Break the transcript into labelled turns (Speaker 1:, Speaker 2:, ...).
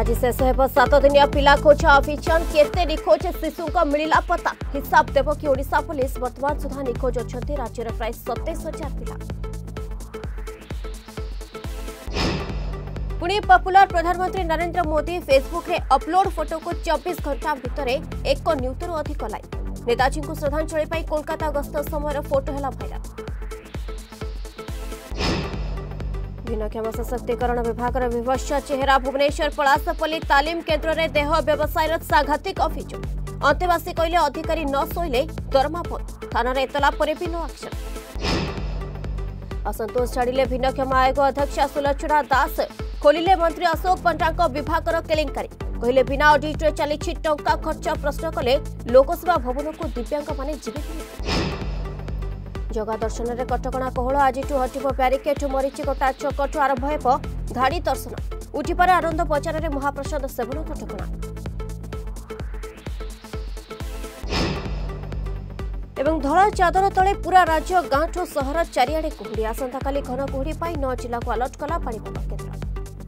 Speaker 1: आज शेष ହେବ ସାତ ଦିନିଆ ପିଲା ଖୋଜା ଅଭିଯାନ କେତେ ନିଖୋଜ ଶିଶୁଙ୍କ ମିଳିଲା ପତା ହିସାବ ଦେବ କି ଓଡ଼ିଶା ପୋଲିସ ବର୍ତ୍ତମାନ ସୁଦ୍ଧା ନିଖୋଜ ଅଛନ୍ତି ରାଜ୍ୟର ପ୍ରାୟ ସତେଇଶ ହଜାର ପିଲା ପୁଣି ପପୁଲାର ପ୍ରଧାନମନ୍ତ୍ରୀ ନରେନ୍ଦ୍ର ମୋଦି ଫେସବୁକ୍ରେ ଅପଲୋଡ ଫଟୋକୁ ଚବିଶ ଘଣ୍ଟା ଭିତରେ ଏକ ନିୟୁତରୁ ଅଧିକ ଲାଇକ୍ ନେତାଜୀଙ୍କୁ ଶ୍ରଦ୍ଧାଞ୍ଜଳି ପାଇଁ କୋଲକାତା ଗସ୍ତ ସମୟର ଫଟୋ ହେଲା ଭାଇରାଲ ଭିନ୍ନକ୍ଷମ ସଶକ୍ତିକରଣ ବିଭାଗର ବିଭତ୍ସ ଚେହେରା ଭୁବନେଶ୍ୱର ପଳାସପଲ୍ଲୀ ତାଲିମ କେନ୍ଦ୍ରରେ ଦେହ ବ୍ୟବସାୟର ସାଂଘାତିକ ଅଭିଯୋଗ ଅନ୍ତେବାସୀ କହିଲେ ଅଧିକାରୀ ନ ଶୋଇଲେ ଦରମା ପରେ ଥାନାରେ ଏତଲା ପରେ ବି ନୋ ଆକ୍ସନ ଅସନ୍ତୋଷ ଛାଡ଼ିଲେ ଭିନ୍ନକ୍ଷମ ଆୟୋଗ ଅଧ୍ୟକ୍ଷ ସୁଲକ୍ଷଣା ଦାସ ଖୋଲିଲେ ମନ୍ତ୍ରୀ ଅଶୋକ ପଣ୍ଡାଙ୍କ ବିଭାଗର କେଲେଙ୍କାରୀ କହିଲେ ବିନା ଅଡିଟ୍ରେ ଚାଲିଛି ଟଙ୍କା ଖର୍ଚ୍ଚ ପ୍ରଶ୍ନ କଲେ ଲୋକସଭା ଭବନକୁ ଦିବ୍ୟାଙ୍ଗମାନେ ଯିବେ ଜଗା ଦର୍ଶନରେ କଟକଣା କୋହଳ ଆଜିଠୁ ହଟିବ ବ୍ୟାରିକେଟ୍ ମରିଚିକଟା ଛକଠୁ ଆରମ୍ଭ ହେବ ଧାଡ଼ି ଦର୍ଶନ ଉଠିପାରେ ଆନନ୍ଦ ପଚାରରେ ମହାପ୍ରସାଦ ସେବନ କଟକଣା ଏବଂ ଧଳା ଚାଦର ତଳେ ପୁରା ରାଜ୍ୟ ଗାଁଠୁ ସହର ଚାରିଆଡ଼େ କୁହୁଡ଼ି ଆସନ୍ତାକାଲି ଘନ କୁହୁଡ଼ି ପାଇଁ ନଅ ଜିଲ୍ଲାକୁ ଆଲର୍ଟ କଲା ପାଣିପାଗ କେନ୍ଦ୍ର